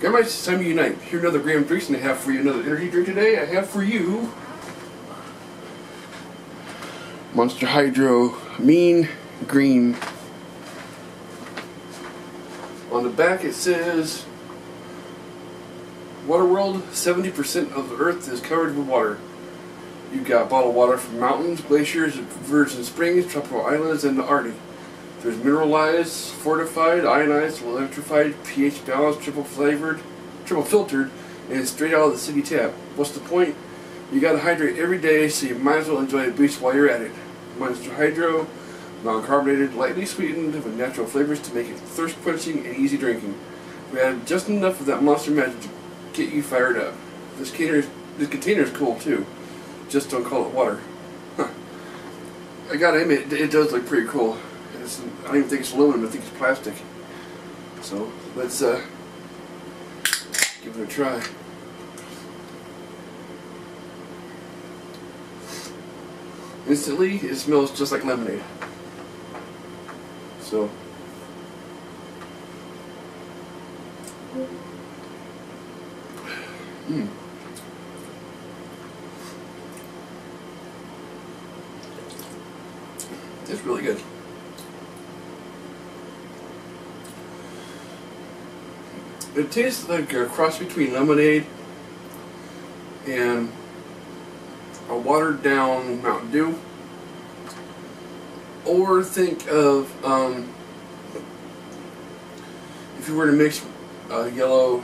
Grandma, it's time to unite. Here another Graham and I have for you another energy drink today. I have for you Monster Hydro Mean Green. On the back it says Water World, 70% of the earth is covered with water. You've got bottled water from mountains, glaciers, virgin springs, tropical islands, and the Arctic. There's mineralized, fortified, ionized, electrified, pH balanced, triple flavored, triple filtered, and straight out of the city tap. What's the point? You gotta hydrate every day, so you might as well enjoy a boost while you're at it. Monster Hydro, non-carbonated, lightly sweetened with natural flavors to make it thirst quenching and easy drinking. We added just enough of that monster magic to get you fired up. This container, this container is cool too. Just don't call it water. Huh. I gotta admit, it, it does look pretty cool. It's, I don't even think it's aluminum, I think it's plastic. So let's uh, give it a try. Instantly, it smells just like lemonade. So. Hmm. It's really good. It tastes like a cross between lemonade and a watered down Mountain Dew. Or think of um, if you were to mix uh, yellow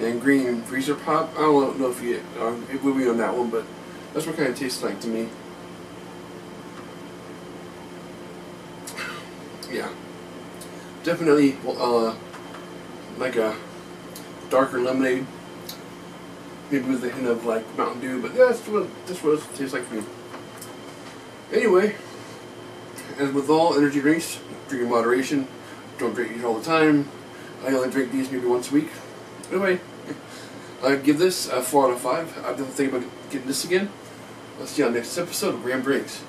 and green freezer pop. I don't know if you uh, it would be on that one, but that's what kind of tastes like to me. Yeah, definitely uh, like a darker lemonade maybe with a hint of like Mountain Dew, but that's what this it tastes like me. Anyway, as with all energy drinks, drink in moderation. Don't drink these all the time. I only drink these maybe once a week. Anyway, I give this a four out of five. I've been thinking about getting this again. Let's see you on next episode of Graham Drinks.